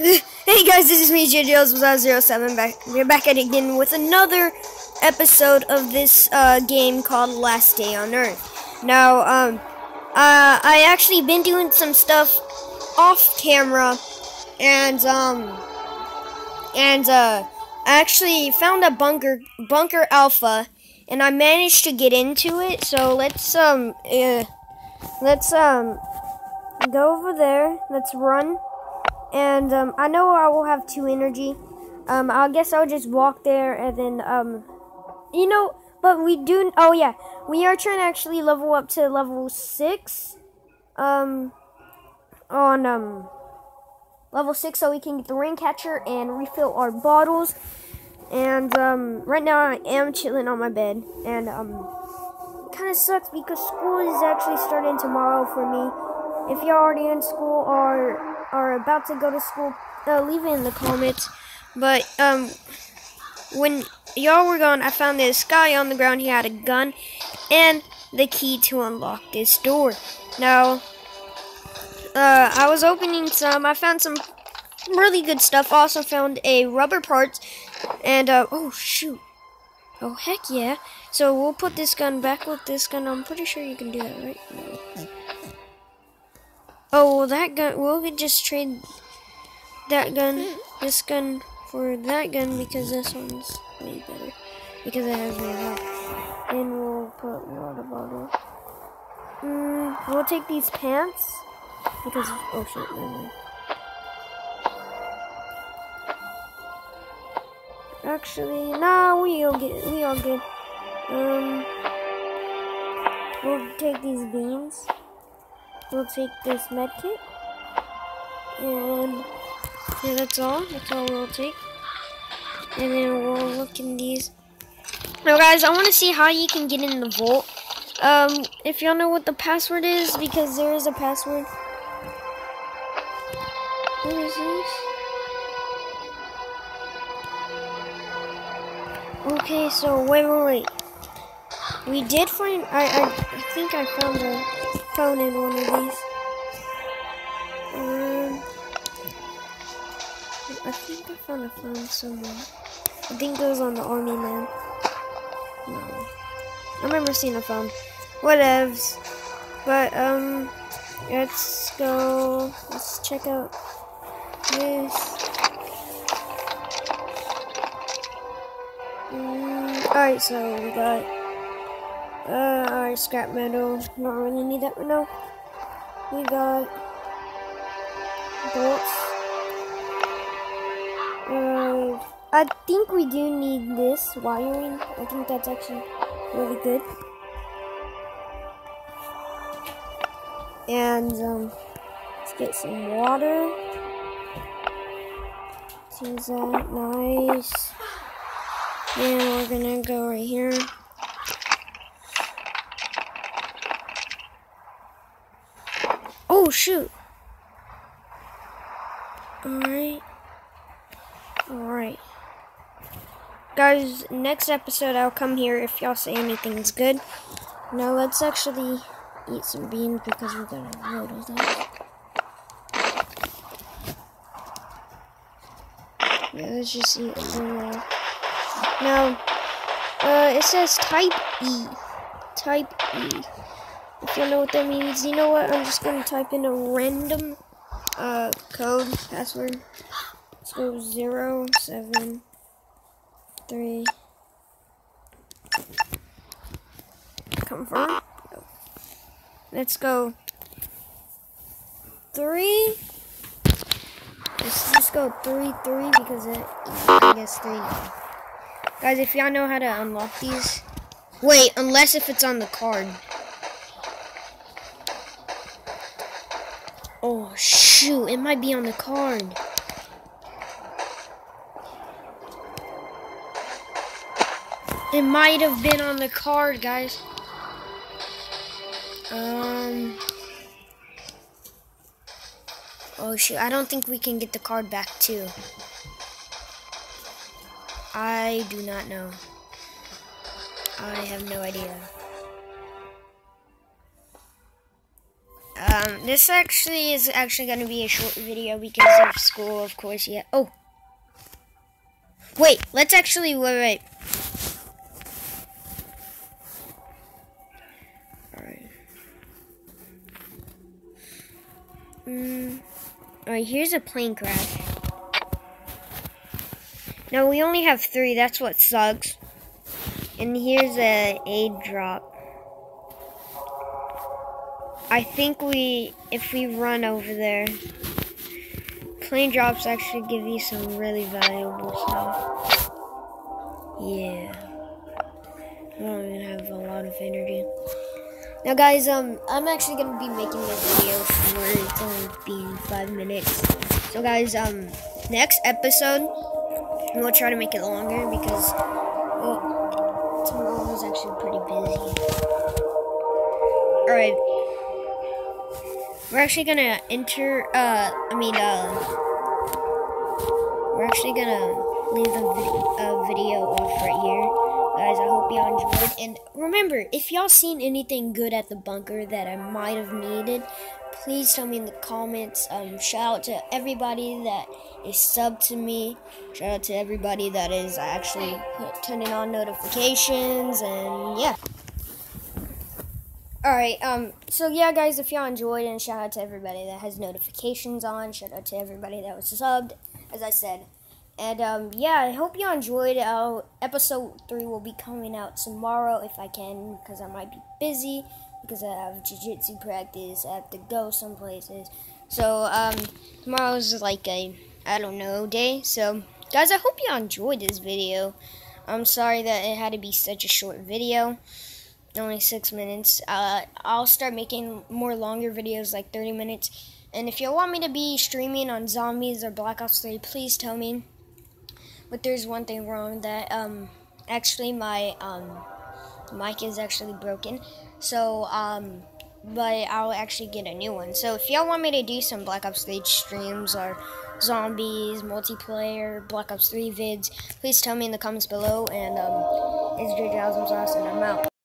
Hey guys, this is me, JJOs07 back. We're back at it again with another episode of this uh, game called Last Day on Earth. Now, um, uh, I actually been doing some stuff off camera, and um, and uh, I actually found a bunker, bunker alpha, and I managed to get into it. So let's um, uh, let's um, go over there. Let's run. And um, I know I will have two energy. Um, I guess I'll just walk there and then, um, you know, but we do, oh yeah, we are trying to actually level up to level 6, um, on, um, level 6 so we can get the rain catcher and refill our bottles. And, um, right now I am chilling on my bed. And, um, kind of sucks because school is actually starting tomorrow for me. If you're already in school or are about to go to school, uh, leave it in the comments. But um, when y'all were gone, I found this guy on the ground. He had a gun and the key to unlock this door. Now, uh, I was opening some. I found some really good stuff. Also found a rubber parts and uh, oh shoot. Oh heck yeah! So we'll put this gun back with this gun. I'm pretty sure you can do that, right? Oh, well, that gun, well, we'll just trade that gun, this gun, for that gun because this one's way better. Because it has more health. And we'll put water bottle. Mm, we'll take these pants. Because, oh shit, no, no. Actually, nah, we all get, we all good. Um, we'll take these beans we'll take this medkit. And yeah, that's all. That's all we'll take. And then we'll look in these. Now guys, I want to see how you can get in the vault. Um, if y'all know what the password is, because there is a password. What is this? Okay, so wait, wait, wait. We did find, I, I, I think I found a phone in one of these. Um, I think I found a phone somewhere. I think it was on the army man. No. I remember seeing a phone. Whatevs. But, um, let's go, let's check out this. Mm, Alright, so we got uh, alright, scrap metal. Not really need that right now. We got bolts. Uh, I think we do need this wiring. I think that's actually really good. And um, let's get some water. Seems that nice. And we're gonna go right here. Oh, shoot. Alright. Alright. Guys, next episode I'll come here if y'all say anything's good. Now let's actually eat some beans because we're gonna load of that. Yeah, let's just eat a little. Now, uh, it says type E. Type E. If you know what that means, you know what? I'm just gonna type in a random uh, code password. Let's go zero seven three. Confirm. Let's go three. Let's just go three three because it, I guess three. Guys, if y'all know how to unlock these, wait, unless if it's on the card. Oh, shoot. It might be on the card. It might have been on the card, guys. Um. Oh, shoot. I don't think we can get the card back, too. I do not know. I have no idea. Um, this actually is actually going to be a short video because of school, of course. Yeah. Oh. Wait, let's actually, wait, wait. Alright. Mm. Alright, here's a plane crash. Now, we only have three, that's what sucks. And here's a aid drop. I think we, if we run over there, plane drops actually give you some really valuable stuff. Yeah. I don't even have a lot of energy. Now guys, um, I'm actually gonna be making this video for it's only being five minutes. So guys, um, next episode, we'll try to make it longer because, well, tomorrow is actually pretty busy. Alright. We're actually gonna enter, uh, I mean, uh, we're actually gonna leave vid video off right here. Guys, I hope y'all enjoyed. And remember, if y'all seen anything good at the bunker that I might have needed, please tell me in the comments. Um, shout out to everybody that is sub to me. Shout out to everybody that is actually turning on notifications. And yeah. Alright, um, so yeah, guys, if y'all enjoyed, and shout out to everybody that has notifications on, shout out to everybody that was subbed, as I said. And, um, yeah, I hope y'all enjoyed. Uh, episode 3 will be coming out tomorrow if I can, because I might be busy, because I have jiu-jitsu practice, I have to go some places. So, um, tomorrow's like a, I don't know, day. So, guys, I hope y'all enjoyed this video. I'm sorry that it had to be such a short video only six minutes. Uh, I'll start making more longer videos, like 30 minutes. And if you want me to be streaming on Zombies or Black Ops 3, please tell me. But there's one thing wrong that um, actually my um, mic is actually broken. So, um, but I'll actually get a new one. So if y'all want me to do some Black Ops 3 streams or zombies, multiplayer, Black Ops 3 vids, please tell me in the comments below. And um, it's JJ Awesome Sauce, and I'm out.